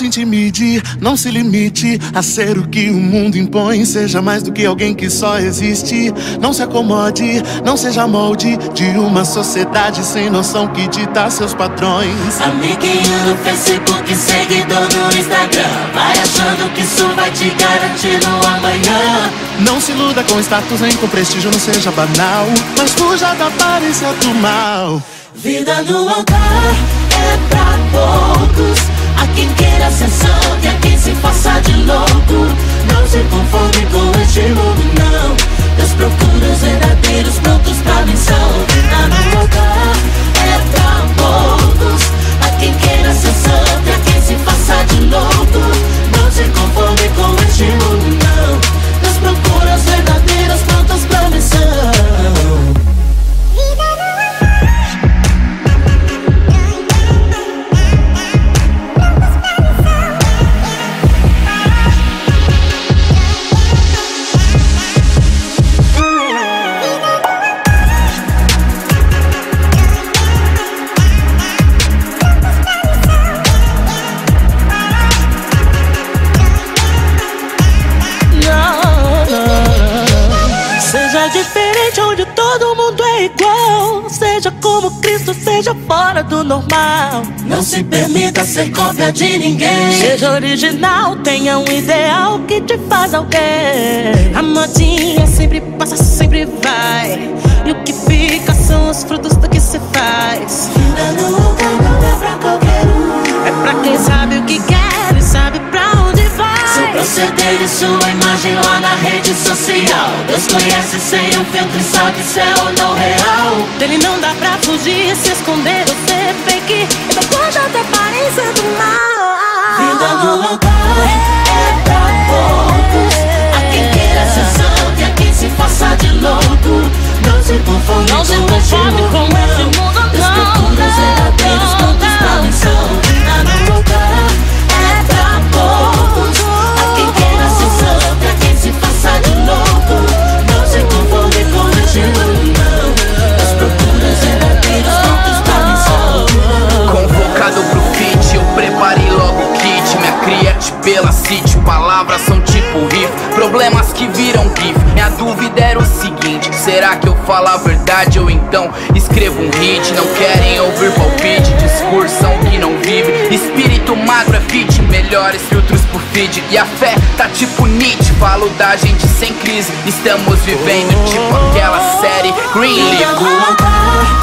Não se intimide, não se limite a ser o que o mundo impõe. Seja mais do que alguém que só existe. Não se acomode, não seja molde de uma sociedade sem noção que dita seus padrões. Amiguinho no Facebook, seguidor no Instagram. Vai achando que isso vai te garantir no amanhã. Não se iluda com status nem com prestígio, não seja banal. Mas fuja da aparência do mal. Vida no altar é pra poucos. A quem queira ascensão e a quem se faça de louco. Todo mundo é igual. Seja como Cristo, seja fora do normal. Não se permita ser cópia de ninguém. Seja original, tenha um ideal que te faz alguém. A modinha sempre passa, sempre vai. E o que fica E sua imagem lá na rede social. Deus conhece sem um filtro e sabe se é ou não real. Dele não dá pra fugir, se esconder ser fake. Conta da aparência do mal. Pela city, palavras são tipo riff. Problemas que viram gif. Minha dúvida era o seguinte: será que eu falo a verdade ou então escrevo um hit? Não querem ouvir palpite, discursão que não vive. Espírito magro é fit, melhores filtros pro feed. E a fé tá tipo Nietzsche, falo da gente sem crise. Estamos vivendo tipo aquela série no altar